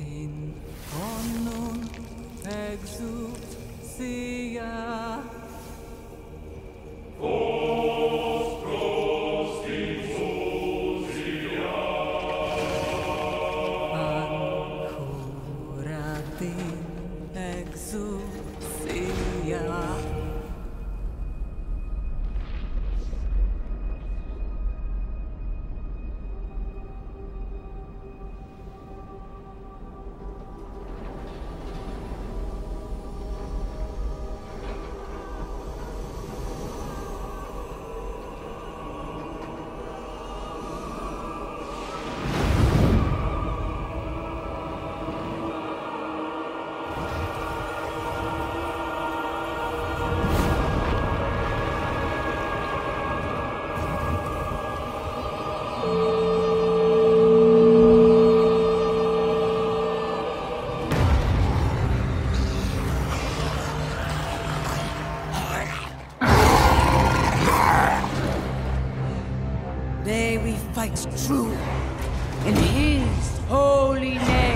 in omnum exusia May we fight true in His holy name.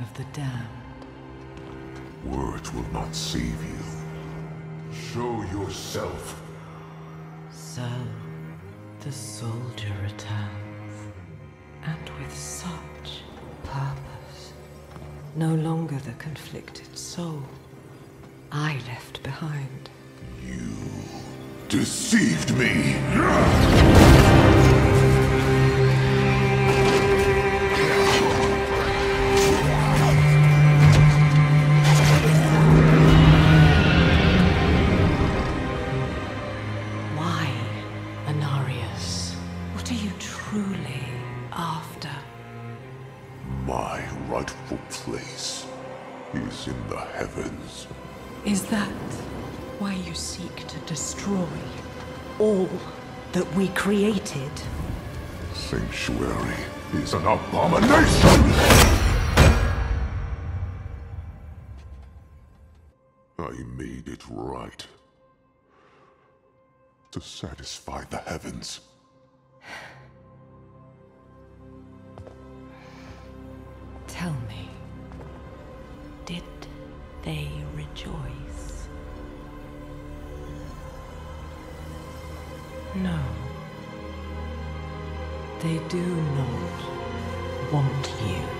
Of the damned. Words will not save you. Show yourself. So, the soldier returns. And with such purpose. No longer the conflicted soul I left behind. You deceived me. Rightful place is in the heavens. Is that why you seek to destroy all that we created? Sanctuary is an abomination! I made it right. To satisfy the heavens. No. They do not want you.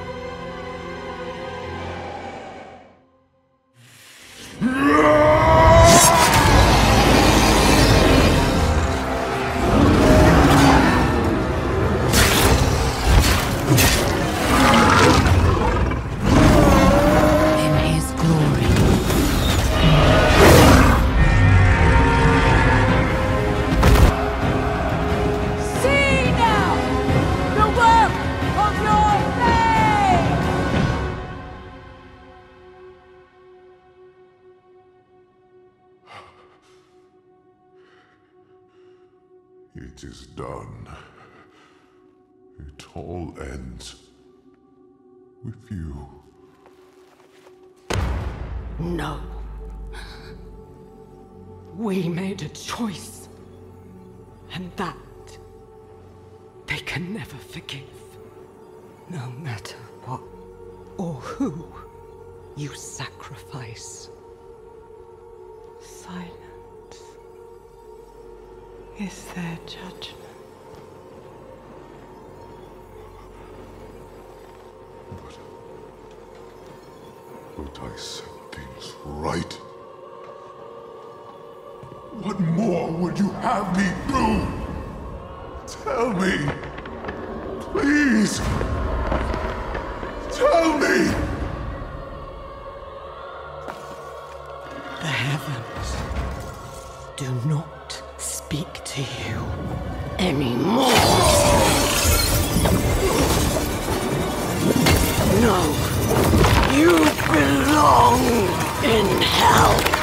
It is done. It all ends with you. No. We made a choice. And that they can never forgive. No matter what or who you sacrifice. Silence is their judgment. But I set things right. What more would you have me do? Tell me! Please! Tell me! The heavens do not speak to you anymore. No, you belong in hell.